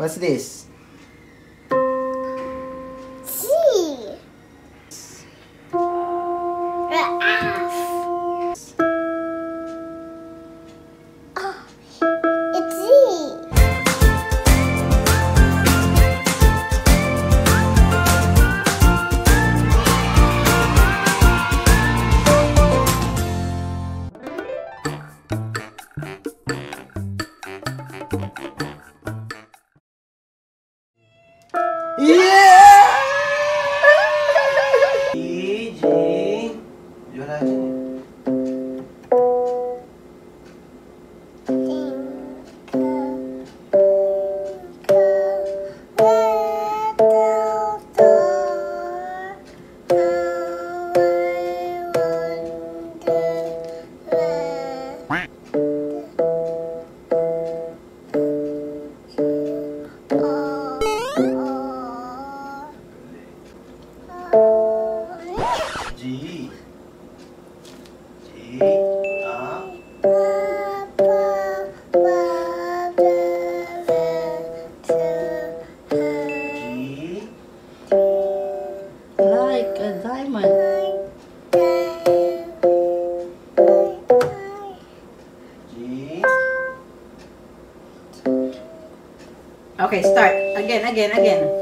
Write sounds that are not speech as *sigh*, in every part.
What's this? G. G. G. Ah. G. Like a diamond. G. Okay, start. Again, again, again.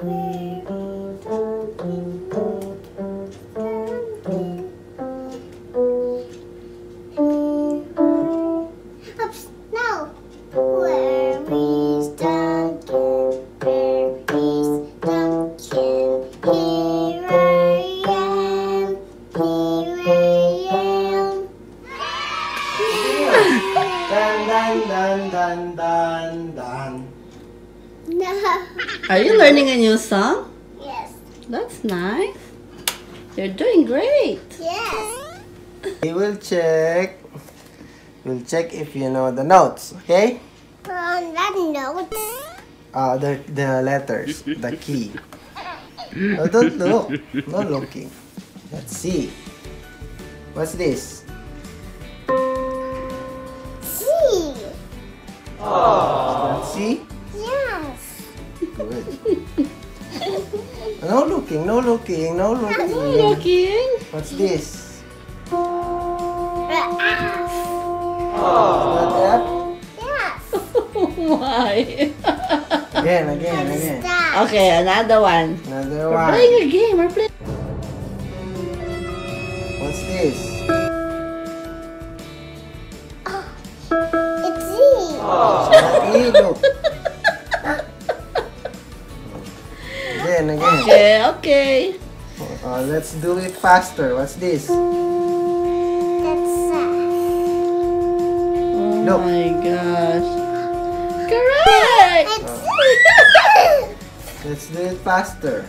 Oops, no. Where is *laughs* Are you learning a new song? Yes. That's nice. You're doing great. Yes. We will check. We'll check if you know the notes, okay? On that note. Uh, the, the letters, the key. *laughs* Oh, don't look. No looking. Let's see. What's this? C. Let's see. Yes. Good. *laughs* No looking, no looking, no looking. No Looking. What's this? Oh. Is that Yes. *laughs* Oh my. Again, again, again. Okay, another one. Another We're one. playing a game. We're playing. What's this? Oh, It's Z. Hey, look. Okay, okay. Uh, let's do it faster. What's this? That's uh, Oh Look. my gosh. Correct. It's Let's do it faster.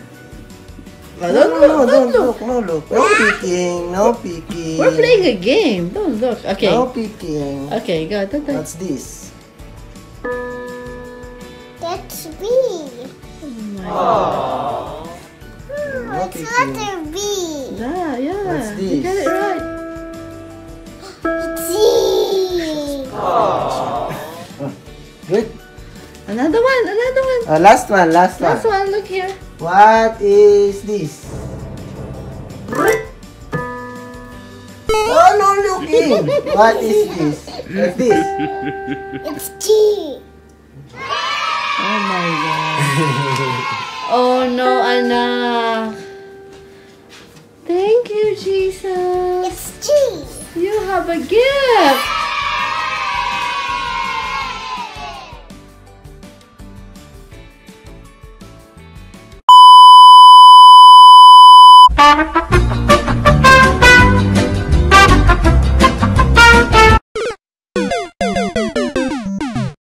No, don't no, look, no, don't don't look. look, no look. No peeking, no peeking. We're playing a game. Don't look. Okay. No peeking. Okay, go. Don't, don't. What's this? that's B. Oh my No It's Kiki. letter B. Yeah, yeah. What's You this? got it right. G. *laughs* Good. Another one, another one. Uh, last one, last one. Last one, look here. What is this? Oh, no looking. What is this? What's this? It's G. Oh my god. oh no, anak. Thank you, Jesus. It's G. You have a gift. Papa.